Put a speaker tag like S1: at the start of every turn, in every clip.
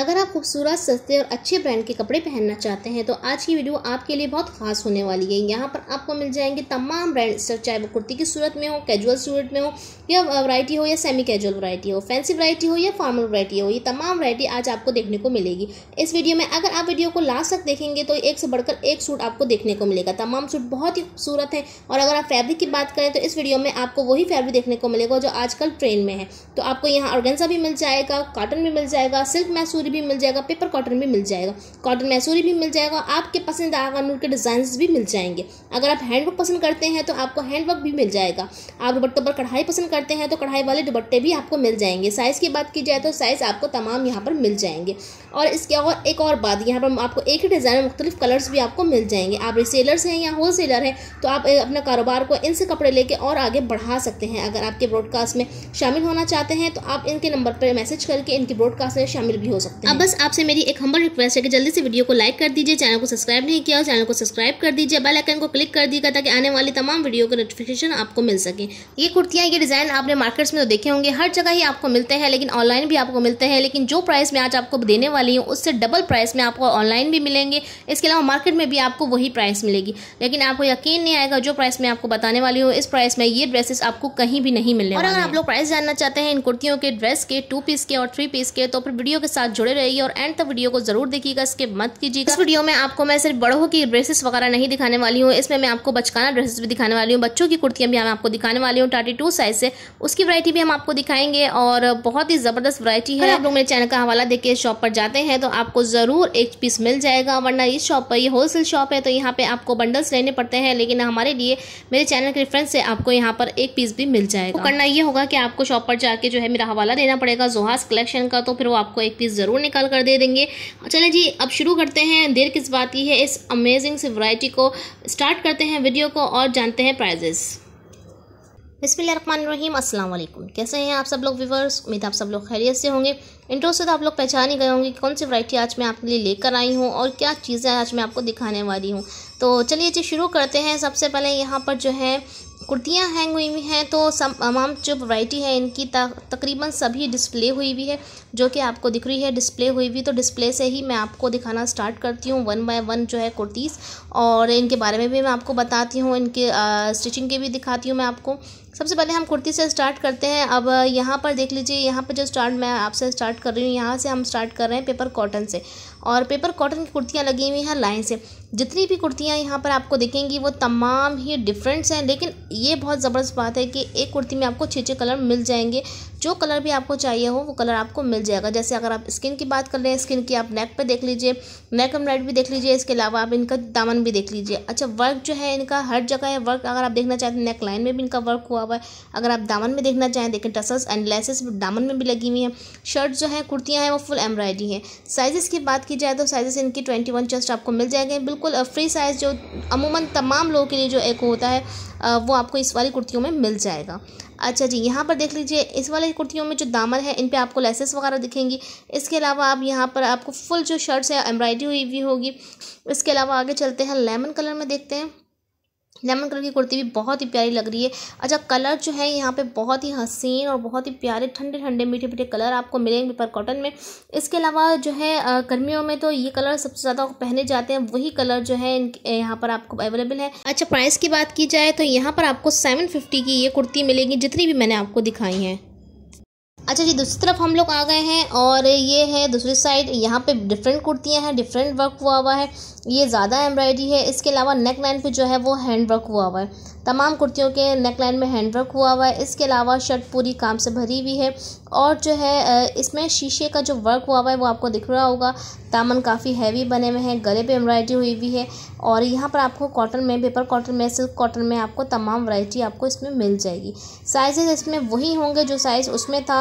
S1: अगर आप खूबसूरत, सस्ते और अच्छे ब्रांड के कपड़े पहनना चाहते हैं तो आज की वीडियो आपके लिए बहुत खास होने वाली है। यहाँ पर आपको मिल जाएँगे तमाम ब्रांड चाहे वो कुर्ती की सूरत में हो कैजुअल सूरत में हो, या वैरायटी हो, या सेमी कैजुअल वैरायटी हो फैंसी वैरायटी हो, या फॉर्मल वैरायटी हो, ये तमाम वैरायटी आज आपको देखने को मिलेगी। इस वीडियो में अगर आप वीडियो को लास्ट तक देखेंगे तो एक से बढ़कर एक सूट आपको देखने को मिलेगा। तमाम सूट बहुत ही खूबसूरत है, और अगर आप फैब्रिक की बात करें तो इस वीडियो में आपको वही फैब्रिक देखने को मिलेगा, जो आजकल ट्रेंड में है। तो आपको यहाँ ऑर्गेंजा भी मिल जाएगा कॉटन भी मिल जाएगा सिल्क मैसूरी भी मिल जाएगा पेपर कॉटन भी मिल जाएगा। कॉटन मैसूरी भी मिल जाएगा, आपके पसंद आगानूर के डिज़ाइन भी मिल जाएँगे। अगर आप हैंडवर्क पसंद करते हैं तो आपको हैंडवर्क भी मिल जाएगा। आप दुपट्टों पर कढ़ाई पसंद करते हैं तो कढ़ाई वाले दुपट्टे भी आपको मिल जाएँगे। साइज़ की बात की जाए तो साइज़ आपको तमाम यहाँ पर मिल जाएँगे। और इसके और एक और बात, यहाँ पर आपको एक ही डिज़ाइन में मुख्तलिफ़ कलर्स भी आपको मिल जाएँगे। आप रिसेलर्स हैं या होल सेलर हैं तो आप अपना कारोबार को इनसे कपड़े लेके और आगे बढ़ा सकते हैं। अगर आपके ब्रॉडकास्ट में शामिल होना चाहते हैं तो आप इनके नंबर पर मैसेज करके इनके ब्रॉडकास्ट में शामिल भी हो सकते हैं। अब बस आपसे मेरी एक हम्बल रिक्वेस्ट है कि जल्दी से वीडियो को लाइक कर दीजिए चैनल को सब्सक्राइब नहीं किया चैनल को सब्सक्राइब कर दीजिए बेल आइकन को क्लिक कर दीजिएगा ताकि आने वाली तमाम वीडियो का नोटिफिकेशन आपको मिल सके। ये कुर्तियाँ ये डिज़ाइन आपने मार्केट्स में तो देखे होंगे हर जगह ही आपको मिलते हैं लेकिन ऑनलाइन भी आपको मिलते हैं लेकिन जो प्राइस में आज आपको देने वाली हूँ उससे डबल प्राइस में आपको ऑनलाइन भी मिलेंगे। इसके अलावा मार्केट में भी आपको वही प्राइस मिलेगी। लेकिन आपको यकीन नहीं आएगा जो प्राइस मैं आपको बताने वाली हूँ इस प्राइस में ये ड्रेसेस आपको कहीं भी नहीं मिलने और अगर आप लोग प्राइस जानना चाहते हैं इन कुर्तियों के ड्रेस के टू पीस के और थ्री पीस के तो फिर वीडियो के साथ जुड़े रहिए और एंड तक वीडियो को ज़रूर देखिएगा इसके मत कीजिएगा। इस वीडियो में आपको मैं सिर्फ़ बड़ों की ड्रेसेस वगैरह नहीं दिखाने वाली हूँ इसमें मैं आपको बचकाना ड्रेसेस भी दिखाने वाली हूँ बच्चों की कुर्तियाँ भी हम आपको दिखाने वाली हूँ थर्टी टू साइज़ से उसकी वरायटी भी हम आपको दिखाएँगे और बहुत ही ज़बरदस्त वरायटी है। आप लोग मेरे चैनल का हवाला देख के शॉप पर जाते हैं तो आपको ज़रूर एक पीस मिल जाएगा वरना इस शॉप पर ये होलसेल शॉप है तो यहाँ पे आपको बंडल्स लेने पड़ते हैं लेकिन हमारे लिए मेरे चैनल के रेफरेंस से आपको यहाँ पर एक पीस भी मिल जाएगा। करना ये होगा कि आपको शॉप पर जाके जो है मेरा हवाला देना पड़ेगा जोहास कलेक्शन का तो फिर वो आपको एक पीस ज़रूर निकाल कर दे देंगे। चले जी, अब शुरू करते हैं। देर किस बात की है? इस अमेजिंग सी वरायटी को स्टार्ट करते हैं वीडियो को और जानते हैं प्राइजेस बिस्मिल्लाहिर्रहमानिर्रहीम। अस्सलाम वालेकुम कैसे हैं आप सब लोग व्यूवर्स उम्मीद आप सब लोग खैरियत से होंगे। इंट्रो से तो आप लोग पहचान ही गए होंगे कौन सी वैरायटी आज मैं आपके लिए लेकर आई हूँ और क्या चीज़ें आज मैं आपको दिखाने वाली हूँ। तो चलिए जी, शुरू करते हैं। सबसे पहले यहाँ पर जो है कुर्तियाँ हैंग हुई हुई हैं तो सब, तमाम जो वैरायटी है, इनकी तकरीबन सभी डिस्प्ले हुई हुई है, जो कि आपको दिख रही है डिस्प्ले हुई हुई तो डिस्प्ले से ही मैं आपको दिखाना स्टार्ट करती हूँ वन बाय वन जो है कुर्तीज़ और इनके बारे में भी मैं आपको बताती हूँ, इनके स्टिचिंग के भी दिखाती हूँ मैं आपको। सबसे पहले हम कुर्ती से स्टार्ट करते हैं, अब यहाँ पर देख लीजिए, यहाँ पर जो स्टार्ट मैं आपसे स्टार्ट कर रही हूँ, यहाँ से हम स्टार्ट कर रहे हैं पेपर कॉटन से। और पेपर कॉटन की कुर्तियाँ लगी हुई हैं लाइन से। जितनी भी कुर्तियाँ यहाँ पर आपको देखेंगी, वो तमाम ही डिफरेंट्स हैं, लेकिन ये बहुत ज़बरदस्त बात है कि एक कुर्ती में आपको छः छः कलर मिल जाएँगे। जो कलर भी आपको चाहिए हो, वो कलर आपको मिल जाएगा। जैसे अगर आप स्किन की बात कर रहे हैं, स्किन की आप नेक पे देख लीजिए नेक एम्ब्रॉयड भी देख लीजिए, इसके अलावा आप इनका दामन भी देख लीजिए। अच्छा वर्क जो है इनका, हर जगह है वर्क अगर आप देखना चाहते हैं नेक लाइन में भी इनका वर्क हुआ हुआ है। अगर आप दामन में देखना चाहें, देखें टसल्स एंड लेसेस दामन में भी लगी हुई हैं। शर्ट जो है, कुर्तियाँ हैं, वो फुल एम्ब्रॉयडरी है। साइज़ की बात की जाए तो साइज़ इनकी ट्वेंटी वन चेस्ट आपको मिल जाएँगे। बिल्कुल फ्री साइज़ जो अमूमन तमाम लोगों के लिए जो एक होता है वो आपको इस वाली कुर्तियों में मिल जाएगा। अच्छा जी, यहाँ पर देख लीजिए, इस वाले कुर्तियों में जो दामन है, इन पर आपको लेसेस वगैरह दिखेंगी। इसके अलावा आप यहाँ पर आपको फुल जो शर्ट्स है, एम्ब्रॉयडरी हुई हुई होगी। इसके अलावा आगे चलते हैं, लेमन कलर में देखते हैं। लेमन कलर की कुर्ती भी बहुत ही प्यारी लग रही है। अच्छा कलर जो है यहाँ पे बहुत ही हसीन और बहुत ही प्यारे, ठंडे ठंडे, मीठे मीठे कलर आपको मिलेंगे पर कॉटन में। इसके अलावा जो है गर्मियों में तो ये कलर सबसे ज़्यादा पहने जाते हैं, वही कलर जो है यहाँ पर आपको अवेलेबल है। अच्छा प्राइस की बात की जाए तो यहाँ पर आपको सेवन की ये कुर्ती मिलेगी, जितनी भी मैंने आपको दिखाई हैं। अच्छा जी, दूसरी तरफ़ हम लोग आ गए हैं और ये है दूसरी साइड यहाँ पे डिफरेंट कुर्तियाँ हैं डिफरेंट वर्क हुआ हुआ है। ये ज़्यादा एम्ब्रॉयडरी है, इसके अलावा नेक लाइन पर जो है वो हैंड वर्क हुआ हुआ है। तमाम कुर्तियों के नेक लाइन में हैंड वर्क हुआ हुआ है, इसके अलावा शर्ट पूरी काम से भरी हुई है। और जो है इसमें शीशे का जो वर्क हुआ हुआ है वो आपको दिख रहा होगा। दामन काफ़ी हैवी बने हुए हैं, गले पे एम्ब्रॉयडरी हुई हुई है और यहाँ पर आपको कॉटन में पेपर कॉटन में सिल्क कॉटन में आपको तमाम वैरायटी आपको इसमें मिल जाएगी। साइजेस इसमें वही होंगे जो साइज़ उसमें था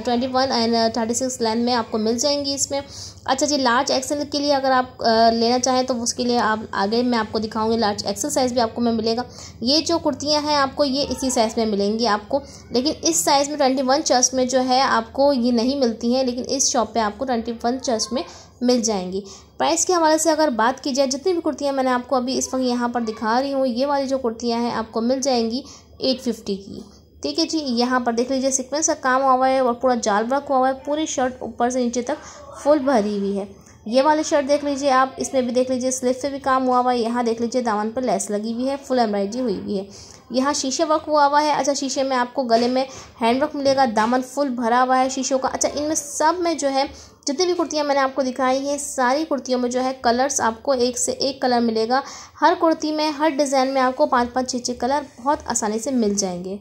S1: twenty one and thirty six length में आपको मिल जाएँगी इसमें। अच्छा जी लार्ज एक्सल के लिए अगर आप लेना चाहें तो उसके लिए आप, आगे मैं आपको दिखाऊँगी लार्ज एक्सल साइज़ भी आपको में मिलेगा। ये जो कुर्तियाँ हैं आपको ये इसी साइज़ में मिलेंगी आपको, लेकिन इस साइज़ में ट्वेंटी वन चर्च में जो है आपको ये नहीं मिलती हैं, लेकिन इस शॉप पे आपको ट्वेंटी वन चर्च में मिल जाएँगी। प्राइस के हवाले से अगर बात की जाए, जितनी भी कुर्तियाँ मैंने आपको अभी इस वक्त यहाँ पर दिखा रही हूँ, ये वाली जो कुर्तियाँ हैं, आपको मिल जाएँगी एट फिफ्टी की। ठीक है जी, यहाँ पर देख लीजिए सिक्वेंस का काम हुआ है और पूरा जाल वर्क हुआ हुआ है, पूरी शर्ट ऊपर से नीचे तक फुल भरी हुई है। ये वाली शर्ट देख लीजिए आप, इसमें भी देख लीजिए स्लिप पे भी काम हुआ हुआ है, यहाँ देख लीजिए, दामन पर लेस लगी हुई है फुल एम्ब्रॉयडरी हुई हुई है। यहाँ शीशे वर्क हुआ हुआ है अच्छा शीशे में आपको गले में हैंड वर्क मिलेगा, दामन फुल भरा हुआ है शीशों का। अच्छा इनमें सब में जो है जितनी भी कुर्तियाँ मैंने आपको दिखाई हैं सारी कुर्तियों में जो है कलर्स आपको एक से एक कलर मिलेगा। हर कुर्ती में, हर डिज़ाइन में आपको पाँच पाँच छः छः कलर बहुत आसानी से मिल जाएँगे।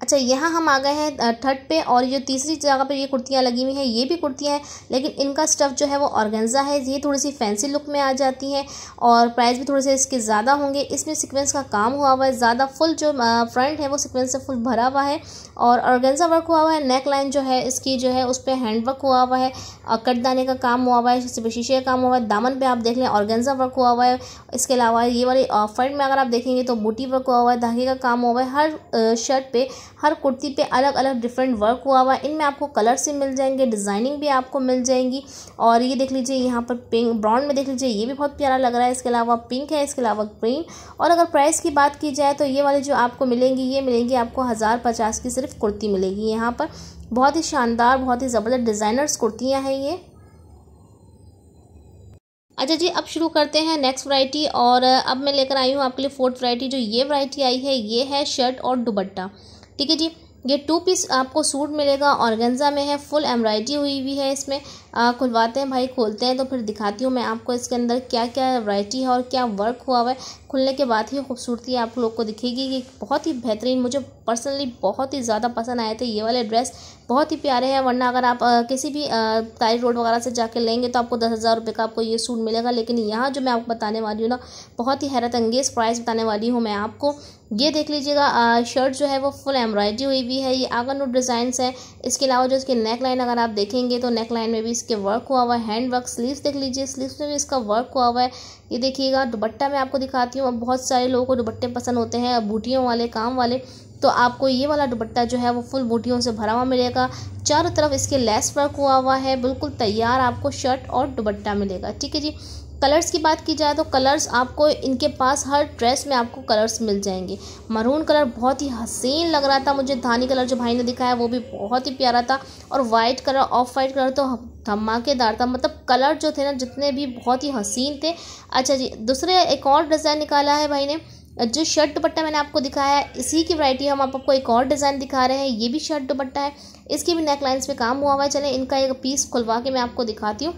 S1: अच्छा यहाँ हम आ गए हैं थर्ड पे, और ये तीसरी जगह पे ये कुर्तियाँ लगी हुई हैं, ये भी कुर्तियाँ हैं, लेकिन इनका स्टफ़ जो है वो ऑर्गेन्जा है। ये थोड़ी सी फैंसी लुक में आ जाती हैं, और प्राइस भी थोड़े से इसके ज़्यादा होंगे। इसमें सिक्वेंस का काम हुआ हुआ है, ज़्यादा फुल जो फ्रंट है, वो सिक्वेंस से फुल भरा हुआ है। और ऑर्गेन्जा वर्क हुआ हुआ है नेक लाइन जो है, इसकी जो है, उस पर हैंड वर्क हुआ हुआ है कटदाने का काम हुआ हुआ है शीशे का काम हुआ है, दामन पर आप देख लें ऑर्गेन्जा वर्क हुआ हुआ है, इसके अलावा ये वाली फ्रंट में अगर आप देखेंगे तो बूटी वर्क हुआ हुआ है, धागे का काम हुआ हुआ है, हर शर्ट पर हर कुर्ती पे अलग अलग डिफरेंट वर्क हुआ हुआ है, इनमें आपको कलर से मिल जाएँगे डिज़ाइनिंग भी आपको मिल जाएँगी, और ये देख लीजिए, यहाँ पर पिंक ब्राउन में देख लीजिए, ये भी बहुत प्यारा लग रहा है, इसके अलावा पिंक है, इसके अलावा ग्रीन और अगर प्राइस की बात की जाए तो ये वाली जो आपको मिलेंगी, ये मिलेंगी आपको हज़ार पचास की, सिर्फ़ कुर्ती मिलेगी यहाँ पर। बहुत ही शानदार, बहुत ही ज़बरदस्त डिज़ाइनर्स कुर्तियाँ हैं ये। अच्छा जी, अब शुरू करते हैं नेक्स्ट वैरायटी और अब मैं लेकर आई हूँ आपके लिए फोर्थ वैरायटी जो ये वैरायटी आई है, ये है शर्ट और दुबट्टा ठीक है जी, ये टू पीस आपको सूट मिलेगा ऑर्गेन्जा में है फुल एम्ब्रॉयडरी हुई हुई है इसमें। खुलवाते हैं भाई खोलते हैं तो फिर दिखाती हूँ मैं आपको इसके अंदर क्या क्या वैरायटी है और क्या वर्क हुआ हुआ है। खुलने के बाद ही खूबसूरती आप लोग को दिखेगी कि बहुत ही बेहतरीन मुझे पर्सनली बहुत ही ज़्यादा पसंद आए थे ये वाले ड्रेस बहुत ही प्यारे हैं वरना अगर आप आ, किसी भी तारी रोड वगैरह से जाके लेंगे तो आपको दस हज़ार रुपये का आपको ये सूट मिलेगा। लेकिन यहाँ जो मैं आपको बताने वाली हूँ ना बहुत ही हैरत अंगेज़ प्राइस बताने वाली हूँ मैं आपको। ये देख लीजिएगा शर्ट जो है वो फुल एम्ब्रॉयडरी हुई हुई है। ये आगर नोट डिज़ाइंस है। इसके अलावा जो इसकी नेक लाइन अगर आप देखेंगे तो नेक लाइन में भी वर्क हुआ हुआ है हैंड वर्क स्लीव्स देख लीजिए स्लीव्स में भी इसका वर्क हुआ हुआ है। ये देखिएगा, दुपट्टा मैं आपको दिखाती हूँ बहुत सारे लोगों को दुपट्टे पसंद होते हैं बूटियों वाले, काम वाले। तो आपको ये वाला दुपट्टा जो है, वो फुल बूटियों से भरा हुआ मिलेगा। चारों तरफ़ इसके लेस वर्क हुआ हुआ है, बिल्कुल तैयार आपको शर्ट और दुपट्टा मिलेगा, ठीक है जी? कलर्स की बात की जाए तो कलर्स आपको इनके पास हर ड्रेस में आपको कलर्स मिल जाएँगे। मरून कलर बहुत ही हसीन लग रहा था मुझे। धानी कलर जो भाई ने दिखाया वो भी बहुत ही प्यारा था और white colour off white colour तो धमाकेदार था। मतलब कलर जो थे ना, जितने भी बहुत ही हसीन थे। अच्छा जी, दूसरे एक और डिज़ाइन निकाला है भाई ने। जो शर्ट दुपट्टा मैंने आपको दिखाया है इसी की वैरायटी हम आपको एक और डिज़ाइन दिखा रहे हैं। ये भी शर्ट दुपट्टा है। इसकी भी नेक लाइन्स पे काम हुआ हुआ है। चलें, इनका एक पीस खुलवा के मैं आपको दिखाती हूँ।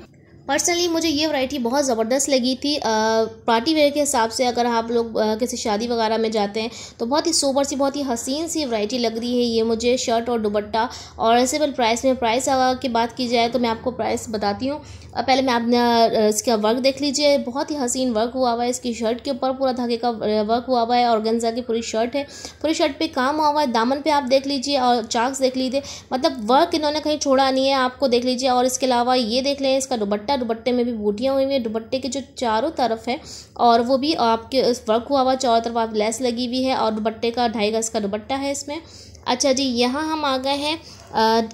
S1: पर्सनली मुझे ये वैरायटी बहुत ज़बरदस्त लगी थी। पार्टी वेयर के हिसाब से अगर आप लोग किसी शादी वगैरह में जाते हैं तो बहुत ही सोबर सी, बहुत ही हसीन सी वैरायटी लग रही है ये मुझे शर्ट और दुबट्टा और रेसेबल प्राइस में प्राइस की बात की जाए तो मैं आपको प्राइस बताती हूँ। पहले मैं आपने इसका वर्क देख लीजिए। बहुत ही हसीन वर्क हुआ हुआ है। इसकी शर्ट के ऊपर पूरा धागे का वर्क हुआ हुआ है और गंजा की पूरी शर्ट है। पूरी शर्ट पे काम हुआ हुआ है। दामन पे आप देख लीजिए और चाक्स देख लीजिए। मतलब वर्क इन्होंने कहीं छोड़ा नहीं है। आपको देख लीजिए और इसके अलावा ये देख लें, इसका दुबट्टा दुबट्टे में भी बूटियाँ हुई हुई हैं। दुबट्टे के जो चारों तरफ़ है और वो भी आपके वर्क हुआ हुआ, चारों तरफ़ आप लेस लगी हुई है और दुबट्टे का ढाई गज का दुबट्टा है इसमें। अच्छा जी, यहाँ हम आ गए हैं।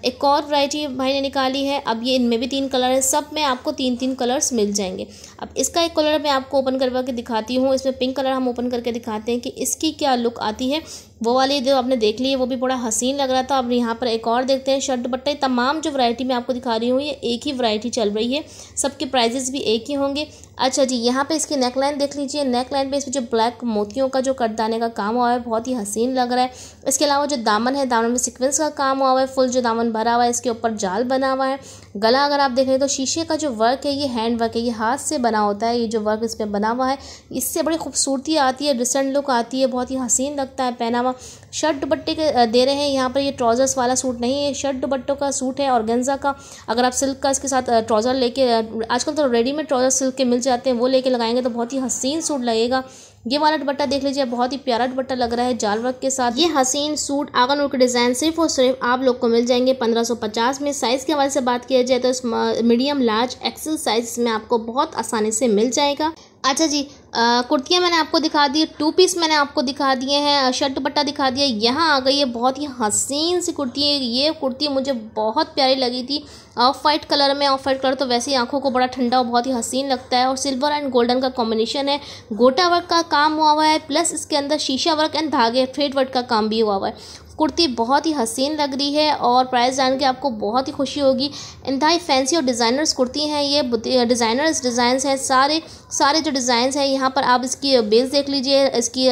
S1: एक और वैरायटी भाई ने निकाली है। अब ये इनमें भी तीन कलर है। सब में आपको तीन तीन कलर्स मिल जाएँगे। अब इसका एक कलर मैं आपको ओपन करवा के दिखाती हूँ। इसमें पिंक कलर हम ओपन करके दिखाते हैं कि इसकी क्या लुक आती है। वो वाली जो आपने देख ली है वो भी बड़ा हसीन लग रहा था। अब यहाँ पर एक और देखते हैं, शर्ट दुपट्टे। तमाम जो वैरायटी मैं आपको दिखा रही हूँ, ये एक ही वैरायटी चल रही है। सबके प्राइजेस भी एक ही होंगे। अच्छा जी, यहाँ पे इसकी नेक लाइन देख लीजिए। नेक लाइन पे इसमें जो ब्लैक मोतियों का जो कटदाने का काम हुआ है, बहुत ही हसीन लग रहा है। इसके अलावा जो दामन है, दामन में सिक्वेंस का काम हुआ है। फुल जो दामन भरा हुआ है, इसके ऊपर जाल बना हुआ है। गला अगर आप देख रहे हैं तो शीशे का जो वर्क है, ये हैंड वर्क है, ये हाथ से बना होता है, ये जो वर्क इस पर बना हुआ है, इससे बड़ी खूबसूरती आती है, डिसेंट लुक आती है, बहुत ही हसीन लगता है पहना हुआ शर्ट दुपट्टे के दे रहे हैं। यहाँ पर ये ट्राउज़र्स वाला सूट नहीं है। शर्ट दुपट्टों का सूट है और गंजा का। अगर आप सिल्क का इसके साथ ट्राउज़र लेके आजकल तो रेडीमेड ट्राउज़र सिल्क के मिल जाते हैं। वो लेके लगाएँगे तो बहुत ही हसीन सूट लगेगा। ये वाला दुपट्टा देख लीजिए, बहुत ही प्यारा दुपट्टा लग रहा है जाल वर्क के साथ। ये हसीन सूट आगन के डिज़ाइन सिर्फ़ और सिर्फ़ आप लोग को मिल जाएँगे पंद्रह सौ पचास में। साइज़ के हवाले से बात किया जाए तो मीडियम लार्ज एक्सेल साइज़ में आपको बहुत आसानी से मिल जाएगा। अच्छा जी कुर्तियाँ मैंने आपको दिखा दी टू पीस मैंने आपको दिखा दिए हैं शर्ट दुपट्टा दिखा दिया, यहाँ आ गई है, बहुत ही हसीन सी कुर्ती है, ये कुर्ती मुझे बहुत प्यारी लगी थी ऑफ़ वाइट कलर में ऑफ़ वाइट कलर तो वैसे ही आँखों को बड़ा ठंडा और बहुत ही हसीन लगता है, और सिल्वर एंड गोल्डन का कॉम्बिनेशन है, गोटा वर्क का काम हुआ हुआ है प्लस इसके अंदर शीशा वर्क एंड धागे थ्रेड वर्क का काम भी हुआ हुआ है। कुर्ती बहुत ही हसीन लग रही है और प्राइस जान के आपको बहुत ही खुशी होगी। इंतहाई फैंसी और डिज़ाइनर्स कुर्ती हैं ये डिज़ाइनर्स डिज़ाइंस हैं सारे सारे जो डिज़ाइंस हैं यहाँ पर आप इसकी बेस देख लीजिए, इसकी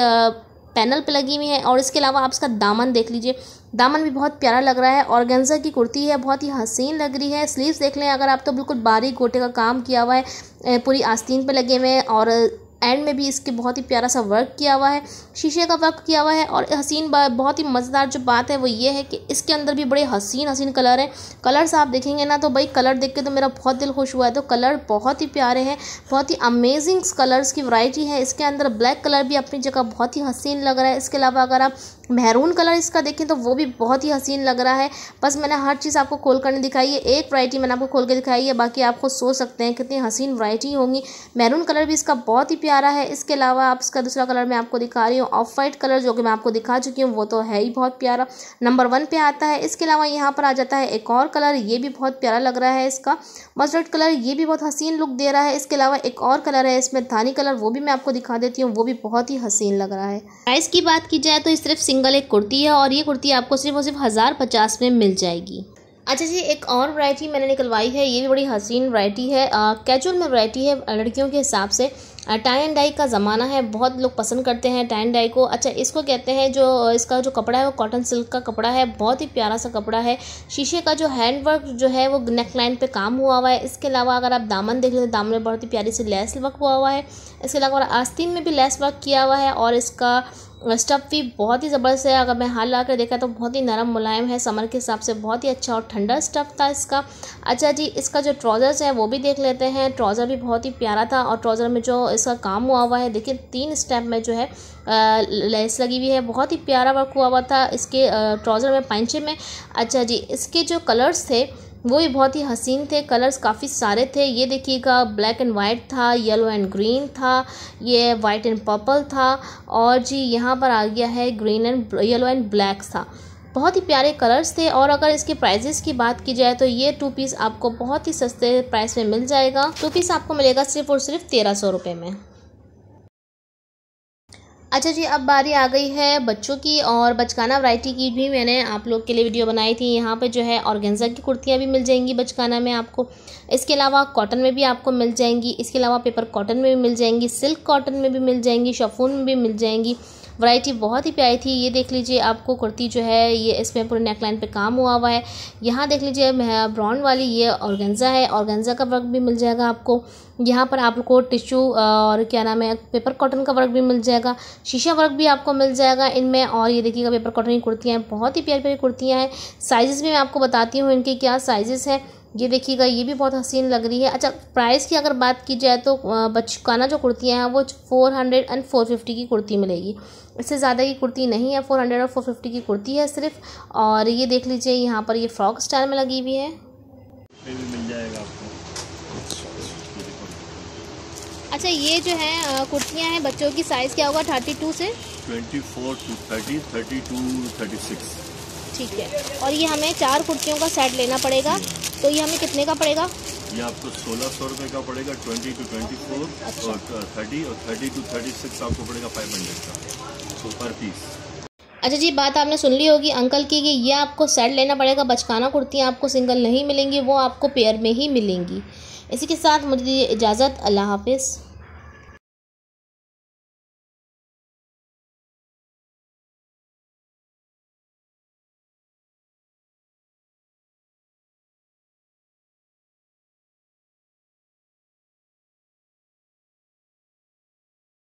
S1: पैनल पे लगी हुई है और इसके अलावा आप इसका दामन देख लीजिए। दामन भी बहुत प्यारा लग रहा है और गेंजा की कुर्ती है, बहुत ही हसीन लग रही है। स्लीव्स देख लें, अगर आप तो बिल्कुल बारीक गोटे का काम किया हुआ है पूरी आस्तीन पे लगे हुए हैं और एंड में भी इसके बहुत ही प्यारा सा वर्क किया हुआ है, शीशे का वर्क किया हुआ है और हसीन बहुत ही मज़ेदार जो बात है वो ये है कि इसके अंदर भी बड़े हसीन हसीन कलर हैं। कलर्स आप देखेंगे ना तो भाई कलर देख के तो मेरा बहुत दिल खुश हुआ है। तो कलर बहुत ही प्यारे हैं, बहुत ही अमेजिंग कलर्स की वराइटी है। इसके अंदर ब्लैक कलर भी अपनी जगह बहुत ही हसीन लग रहा है। इसके अलावा अगर आप महरून कलर इसका देखें तो वो भी बहुत ही हसीन लग रहा है। बस मैंने हर चीज़ आपको खोल कर दिखाई है, एक वराइटी मैंने आपको खोल के दिखाई है, बाकी आप खुद सोच सकते हैं कितनी हसीन वराइटी होंगी। महरून कलर भी इसका बहुत ही प्यारा है। इसके अलावा आप इसका दूसरा कलर मैं आपको दिखा रही हूँ ऑफ़ वाइट कलर, जो कि मैं आपको दिखा चुकी हूँ, वो तो है ही बहुत प्यारा। नंबर वन पे आता है। इसके अलावा यहाँ पर आ जाता है एक और कलर, ये भी बहुत प्यारा लग रहा है इसका। मस्टर्ड कलर, ये भी बहुत हसीन लुक दे रहा है। इसके अलावा एक और कलर है, इसमें धानी कलर, वो भी मैं आपको दिखा देती हूँ, वो भी बहुत ही हसीन लग रहा है। प्राइस की बात की जाए तो सिर्फ़ सिंगल एक कुर्ती है और ये कुर्ती आपको सिर्फ़ और सिर्फ़ हज़ार पचास में मिल जाएगी। अच्छा जी, एक और वैरायटी मैंने निकलवाई है, ये भी बड़ी हसीन वैरायटी है। कैजुअल में वैरायटी है लड़कियों के हिसाब से। टाई एंड डाई का ज़माना है, बहुत लोग पसंद करते हैं टाई एंड डाई को। अच्छा इसको कहते हैं जो इसका जो कपड़ा है, वो कॉटन सिल्क का कपड़ा है, बहुत ही प्यारा सा कपड़ा है। शीशे का जो हैंड वर्क जो है, वो नेक लाइन पर काम हुआ हुआ है। इसके अलावा अगर आप दामन देख लें तो दामन में बहुत ही प्यारी सी लेस वर्क हुआ हुआ है। इसके अलावा आस्तीन में भी लेस वर्क किया हुआ है और इसका स्टफ़ भी बहुत ही ज़बरदस्त है। अगर मैं हाल ला कर देखा तो बहुत ही नरम मुलायम है। समर के हिसाब से बहुत ही अच्छा और ठंडा स्टफ़ था इसका। अच्छा जी, इसका जो ट्राउज़र्स है वो भी देख लेते हैं। ट्राउज़र भी बहुत ही प्यारा था और ट्राउज़र में जो इसका काम हुआ हुआ है, देखिए तीन स्टेप में जो है लेस लगी हुई है। बहुत ही प्यारा वर्क हुआ हुआ था इसके ट्राउज़र में पैंचे में। अच्छा जी, इसके जो कलर्स थे वो भी बहुत ही हसीन थे कलर्स काफ़ी सारे थे। ये देखिएगा ब्लैक एंड वाइट था येलो एंड ग्रीन था, ये वाइट एंड पर्पल था और जी यहाँ पर आ गया है green and yellow and black था बहुत ही प्यारे कलर्स थे और अगर इसके प्राइजेस की बात की जाए तो ये टू पीस आपको बहुत ही सस्ते प्राइस में मिल जाएगा। टू पीस आपको मिलेगा सिर्फ़ और सिर्फ़ तेरह सौ रुपये में। अच्छा जी, अब बारी आ गई है बच्चों की और बचकाना वैरायटी की भी। मैंने आप लोग के लिए वीडियो बनाई थी। यहाँ पे जो है ऑर्गेन्जा की कुर्तियाँ भी मिल जाएँगी बचकाना में आपको। इसके अलावा कॉटन में भी आपको मिल जाएँगी। इसके अलावा पेपर कॉटन में भी मिल जाएँगी। सिल्क कॉटन में भी मिल जाएँगी। शफून में भी मिल जाएँगी। वैरायटी बहुत ही प्यारी थी। ये देख लीजिए, आपको कुर्ती जो है, ये इसमें पूरे नेकलाइन पे काम हुआ हुआ है। यहाँ देख लीजिए ब्राउन वाली ये ऑर्गेन्जा है। ऑर्गेन्जा का वर्क भी मिल जाएगा आपको। यहाँ पर आपको टिश्यू और क्या नाम है, पेपर कॉटन का वर्क भी मिल जाएगा। शीशा वर्क भी आपको मिल जाएगा इनमें। और ये देखिएगा, पेपर कॉटन की कुर्तियाँ बहुत ही प्यारी प्यारी कुर्तियाँ हैं। साइज़ भी मैं आपको बताती हूँ इनके क्या साइज़ हैं। ये देखिएगा ये भी बहुत हसीन लग रही है। अच्छा प्राइस की अगर बात की जाए तो बचकाना जो कुर्तियाँ हैं वो four hundred and four fifty की कुर्ती मिलेगी। इससे ज़्यादा की कुर्ती नहीं है फोर हंड्रेड और फोर फिफ्टी की कुर्ती है सिर्फ़। और ये देख लीजिए यहाँ पर ये फ्रॉक स्टाइल में लगी हुई है।
S2: मिल जाएगा आपको।
S1: अच्छा ये जो है कुर्तियाँ हैं बच्चों की साइज़ क्या होगा थर्टी टू से?
S2: Twenty four to thirty thirty two thirty six
S1: ठीक है। और ये हमें चार कुर्तियों का सेट लेना पड़ेगा। तो ये हमें कितने का पड़ेगा?
S2: ये आपको सोलह सौ रुपये का पड़ेगा ट्वेंटी टू ट्वेंटी फोर और थर्टी और थर्टी टू थर्टी सिक्स आपको पड़ेगा फाइव हंड्रेड का। तो पर पीस।
S1: अच्छा जी बात आपने सुन ली होगी अंकल की कि ये आपको सेट लेना पड़ेगा। बचकाना कुर्तियाँ आपको सिंगल नहीं मिलेंगी वो आपको पेयर में ही मिलेंगी। इसी के साथ मुझे इजाज़त अल्लाह हाफिज़।